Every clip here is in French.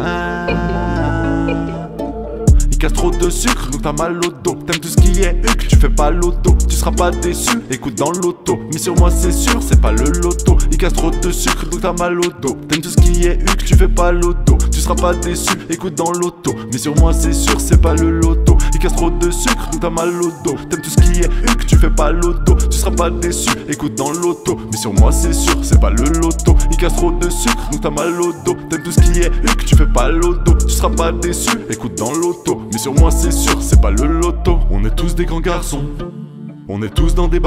Ah. Il casse trop de sucre, donc t'as mal au dos. T'aimes tout ce qui est huc, tu fais pas l'auto. Tu seras pas déçu, écoute dans l'auto. Mais sur moi c'est sûr, c'est pas le loto. Il casse trop de sucre, donc t'as mal au dos. T'aimes tout ce qui est huc, tu fais pas l'auto. Tu seras pas déçu, écoute dans l'auto. Mais sur moi c'est sûr, c'est pas le loto. Il casse trop de sucre, donc t'as mal au dos. T'aimes tout ce qui est huc, tu fais pas l'auto. Tu seras pas déçu, écoute dans l'auto. Mais sur moi c'est sûr, c'est pas le loto. Il casse trop de sucre, donc t'as mal au dos. T'aimes tout ce qui est huc, tu fais pas l'auto. Tu seras pas déçu, écoute dans l'auto. Mais sur moi, c'est sûr, c'est pas le loto. On est tous des grands garçons. On est tous dans des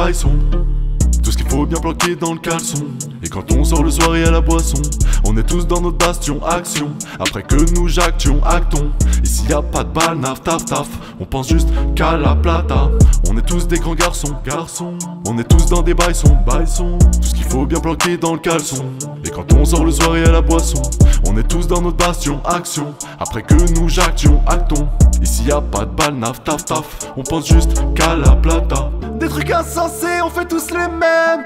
Tout ce qu'il faut bien bloquer dans le caleçon. Et quand on sort le soir et à la boisson, on est tous dans notre bastion, action. Après que nous jactions, actons. Ici y a pas de balle, naf, taf, taf. On pense juste qu'à la plata. On est tous des grands garçons, garçons. On est tous dans des baissons, baissons. Tout ce qu'il faut bien bloquer dans le caleçon. Et quand on sort le soir et à la boisson, on est tous dans notre bastion, action. Après que nous jactions, actons. Ici y a pas de balle, naf, taf, taf. On pense juste qu'à la plata. Des trucs insensés, on fait tous les mêmes.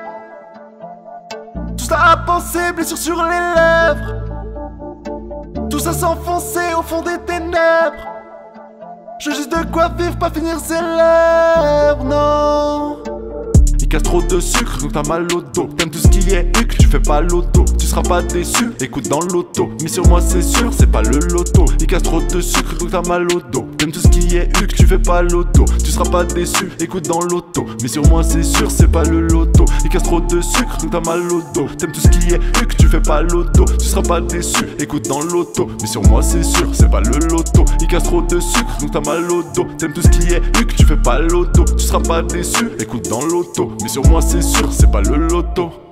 Tout ça à penser, blessure sur les lèvres. Tout ça s'enfoncer au fond des ténèbres. J'ai juste de quoi vivre, pas finir célèbre, non. Il casse trop de sucre, donc t'as mal au dos. T'aimes tout ce qui est huc, tu fais pas l'auto. Tu seras pas déçu, écoute dans l'auto. Mais sur moi, c'est sûr, c'est pas le loto. Il casse trop de sucre, donc t'as mal au dos. T'aimes tout ce qui est huc, tu fais pas l'auto. Tu seras pas déçu, écoute dans l'auto. Mais sur moi, c'est sûr, c'est pas le loto. Il casse trop de sucre, donc t'as mal au dos. T'aimes tout ce qui est huc, tu fais pas l'auto. Tu seras pas déçu, écoute dans l'auto. Mais sur moi, c'est sûr, c'est pas le loto. Il casse trop de sucre, donc t'as mal au dos. T'aimes tout ce qui est huc, tu fais pas l'auto. Tu seras pas déçu, écoute dans l'auto. Mais sur moi c'est sûr, c'est pas le loto